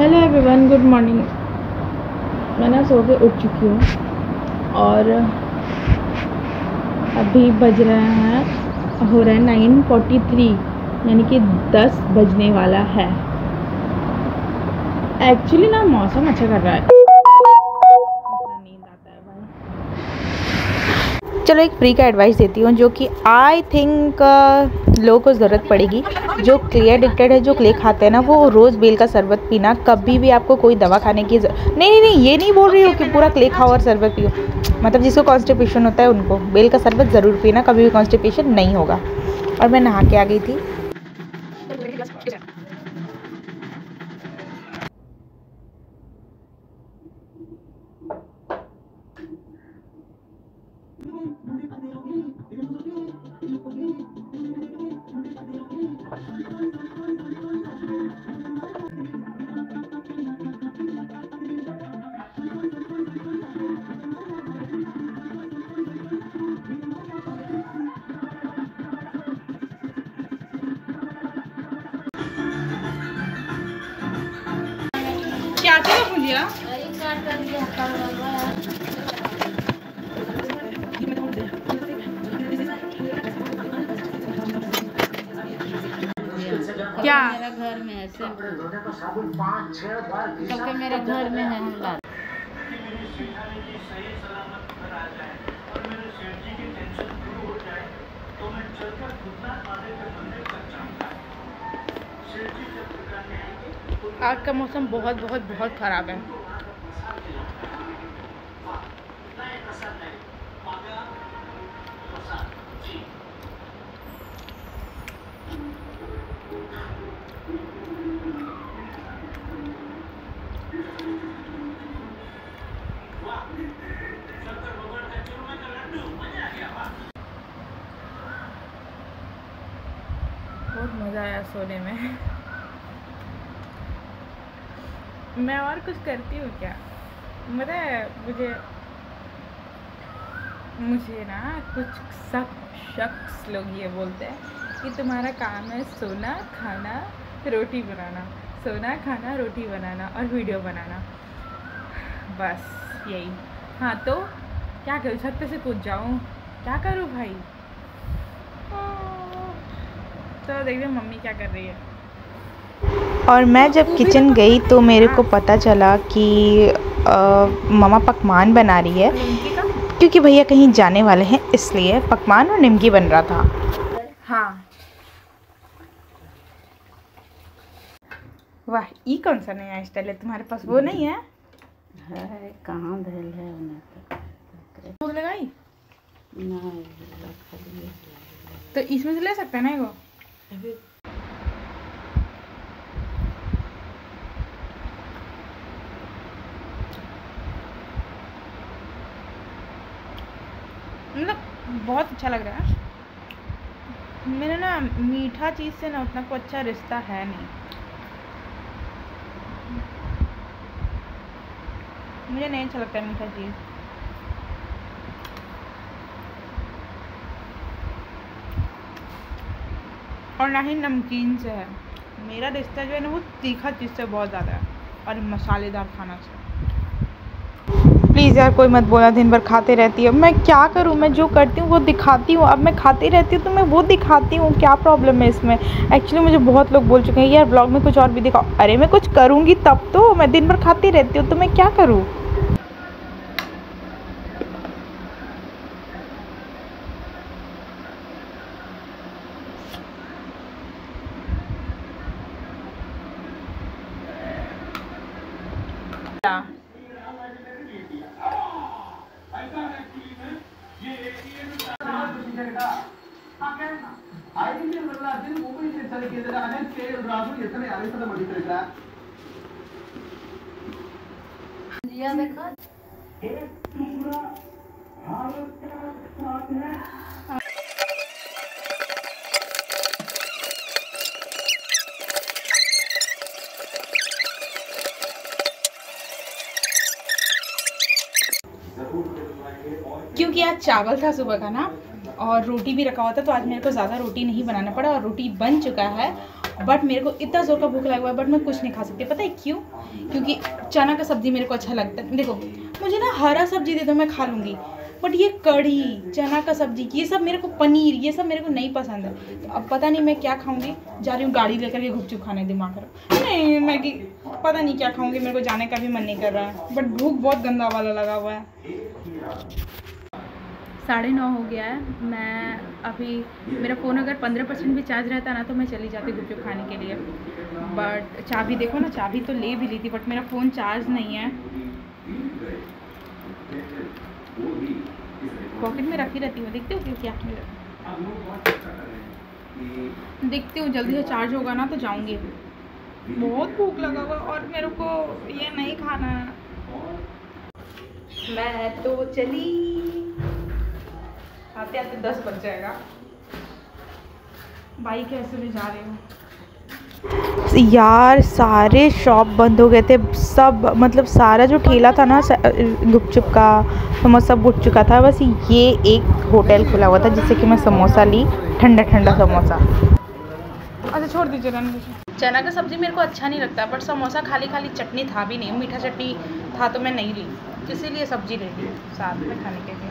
Hello everyone, good morning. मैं ना सो के उठ चुकी हूँ और अभी बज रहे हैं, हो रहा है नाइन फोर्टी थ्री यानी कि दस बजने वाला है। एक्चुअली ना मौसम अच्छा कर रहा है। चलो एक फ्री का एडवाइस देती हूँ, जो कि आई थिंक लोगों को ज़रूरत पड़ेगी। जो क्ले एडिक्टेड है, जो क्ले खाते हैं ना, वो रोज़ बेल का शरबत पीना, कभी भी आपको कोई दवा खाने की ज़रूरत नहीं नहीं नहीं, ये नहीं बोल रही हो कि पूरा क्ले खाओ और शरबत पियो। मतलब जिसको कॉन्स्टिपेशन होता है, उनको बेल का शरबत ज़रूर पीना, कभी भी कॉन्स्टिपेशन नहीं होगा। और मैं नहा के आ गई थी। क्या चलो भुजिया? क्या? मेरा घर में है क्योंकि मेरा घर में है हम ला आज का मौसम बहुत बहुत बहुत ख़राब है। बहुत मज़ा आया सोने में। मैं और कुछ करती हूँ क्या? मतलब मुझे मुझे ना कुछ सब शख्स लोग ये बोलते हैं कि तुम्हारा काम है सोना, खाना, रोटी बनाना। सोना, खाना, रोटी बनाना और वीडियो बनाना। बस यही। हाँ तो क्या करूँ? छत पे से कूद जाऊँ? क्या करूँ भाई? तो देखते हैं मम्मी क्या कर रही है। और मैं जब किचन गई तो मेरे को पता चला कि अ, ममा पकवान बना रही है। क्योंकि भैया कहीं जाने वाले हैं इसलिए पकवान और निमकी बन रहा था। हाँ। वाह ई कौन सा नया स्टाइल है? तुम्हारे पास वो नहीं है? है कहाँ धैल है उन्हें लगाई? तो इसमें से ले सकते हैं ना एगो मतलब बहुत अच्छा लग रहा है। मेरा ना मीठा चीज़ से ना उतना कोई अच्छा रिश्ता है नहीं। मुझे नहीं अच्छा लगता मीठा चीज़। और ना ही नमकीन से है। मेरा रिश्ता जो है ना वो तीखा चीज़ से बहुत ज़्यादा है और मसालेदार खाना से। प्लीज़ यार, कोई मत बोला दिन भर खाते रहती है। मैं क्या करूँ? मैं जो करती हूँ, वो दिखाती हूँ। अब मैं खाती रहती हूँ तो मैं वो दिखाती हूँ। क्या प्रॉब्लम है इसमें? एक्चुअली मुझे बहुत लोग बोल चुके हैं, यार ब्लॉग में कुछ और भी दिखाओ। अरे, मैं कुछ करूँगी तब तो। मैं दिन भर खाती रहती हूँ तो मैं क्या करूँ? क्योंकि आज चावल था सुबह का ना। और रोटी भी रखा हुआ था तो आज मेरे को ज़्यादा रोटी नहीं बनाना पड़ा और रोटी बन चुका है। बट मेरे को इतना ज़ोर का भूख लगा हुआ है बट मैं कुछ नहीं खा सकती। पता है क्यों? क्योंकि चना का सब्ज़ी मेरे को अच्छा लगता है। देखो, मुझे ना हरा सब्ज़ी दे दो, मैं खा लूँगी। बट ये कढ़ी, चना का सब्ज़ी, ये सब मेरे को पनीर, ये सब मेरे को नहीं पसंद है। तो अब पता नहीं मैं क्या खाऊँगी। जा रही हूँ गाड़ी लेकर के गुपचुप खाने दिमाग कर नहीं मैगी पता नहीं क्या खाऊँगी, मेरे को जाने का भी मन नहीं कर रहा है। बट भूख बहुत गंदा वाला लगा हुआ है। साढ़े नौ हो गया है। मैं अभी, मेरा फ़ोन अगर पंद्रह परसेंट भी चार्ज रहता ना तो मैं चली जाती गुपचुप खाने के लिए। बट चाबी देखो ना, चाबी तो ले भी ली थी बट मेरा फ़ोन चार्ज नहीं है। पॉकेट में रखी रहती हूँ, देखते हो क्यों क्या? देखती हूँ, जल्दी से चार्ज होगा ना तो जाऊँगी। बहुत भूख लगा हुआ और मेरे को ये नहीं खाना है। मैं तो चली आते आते दस बज जाएगा। बाइक ऐसे में जा रही हूँ। यार सारे शॉप बंद हो गए थे। सब मतलब सारा जो ठेला था ना गुपचुप का समोसा सब उठ चुका था बस ये एक होटल खुला हुआ था जिससे कि मैं समोसा ली। ठंडा ठंडा समोसा। अच्छा छोड़ दीजिए रहने दीजिए। चना का सब्ज़ी मेरे को अच्छा नहीं लगता बट समोसा खाली खाली चटनी था भी नहीं। मीठा चटनी था तो मैं नहीं ली। इसीलिए सब्ज़ी ले ली साथ में खाने के लिए।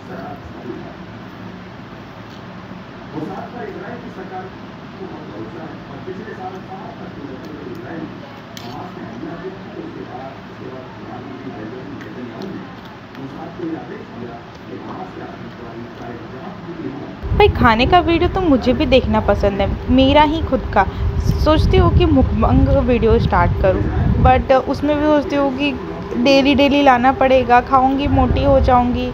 भाई, खाने का वीडियो तो मुझे भी देखना पसंद है। मेरा ही खुद का। सोचती हूँ कि मुकबंग वीडियो स्टार्ट करूँ। बट उसमें भी सोचती हूँ कि डेली डेली लाना पड़ेगा। खाऊँगी, मोटी हो जाऊँगी।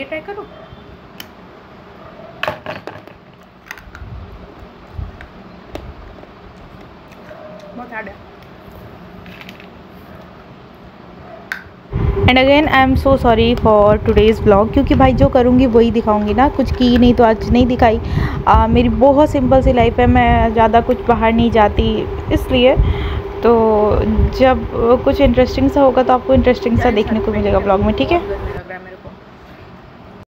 ये ट्राई करो। बहुत हार्ड है। And again I am so sorry for today's blog क्योंकि भाई जो करूँगी वही दिखाऊँगी ना कुछ की नहीं तो आज नहीं दिखाई। आ, मेरी बहुत सिंपल सी लाइफ है मैं ज़्यादा कुछ बाहर नहीं जाती इसलिए। तो जब कुछ इंटरेस्टिंग सा होगा तो आपको इंटरेस्टिंग सा देखने को मिलेगा ब्लॉग में ठीक है?